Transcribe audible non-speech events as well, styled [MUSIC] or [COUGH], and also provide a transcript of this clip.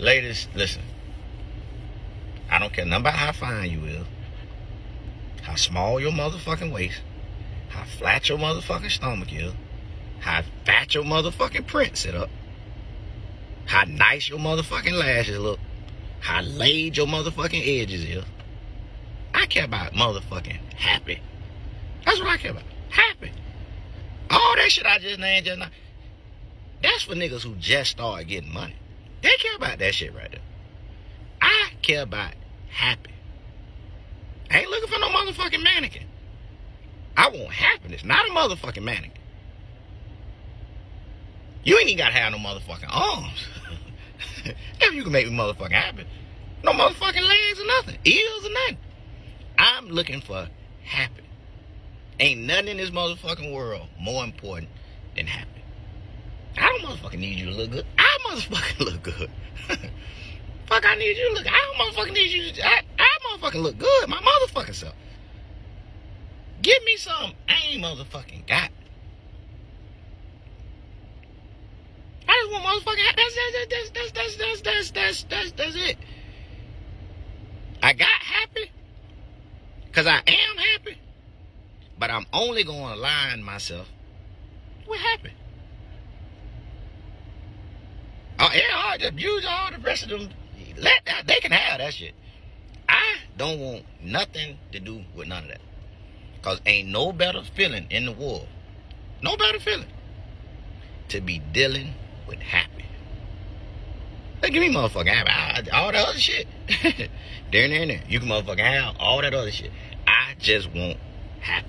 Ladies, listen. I don't care nothing about how fine you is, how small your motherfucking waist, how flat your motherfucking stomach is, how fat your motherfucking print sit up, how nice your motherfucking lashes look, how laid your motherfucking edges is. I care about motherfucking happy. That's what I care about. Happy. All that shit I just named just now, that's for niggas who just started getting money. They care about that shit right there. I care about happy. I ain't looking for no motherfucking mannequin. I want happiness, not a motherfucking mannequin. You ain't even gotta have no motherfucking arms. [LAUGHS] if you can make me motherfucking happy. No motherfucking legs or nothing. Ears or nothing. I'm looking for happy. Ain't nothing in this motherfucking world more important than happy. I don't motherfucking need you to look good. Motherfucking look good. Fuck, I need you to look. I don't motherfucking need you. To, I, I motherfucking look good. My motherfucking self. Give me some. I ain't motherfucking got. I just want motherfucking. That's that's that's that's that's that's that's that's that's it. I got happy because I am happy, but I'm only going to align myself with happy. Yeah, just use all the rest of them. Let that they can have that shit. I don't want nothing to do with none of that. Cause ain't no better feeling in the world. No better feeling. To be dealing with happy. Like, give me motherfucking happy. all that other shit. [LAUGHS] there and there and there. You can motherfucking have all that other shit. I just want happy.